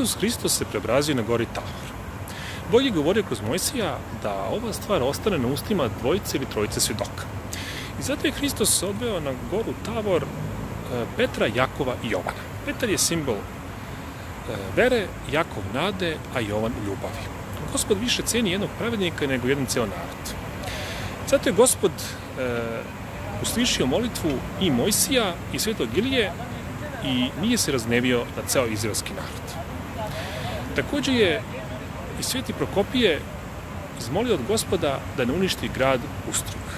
Isus Hristos se preobrazio na gori Tavor. Bog je govorio kroz Mojsija da ova stvar ostane na ustima dvojice ili trojice svjedoka. I zato je Hristos odveo na goru Tavor e, Petra, Jakova i Jovana. Petar je simbol e, vere, Jakov nade, a Jovan ljubavi. Gospod više ceni jednog pravednika nego jedan ceo narod. Zato je Gospod e, uslišio molitvu i Mojsija i svetog Ilije i nije se raznevio na ceo izraelski narod. Takođe je i sveti Prokopije izmolio od gospoda da ne uništi grad Ustrug.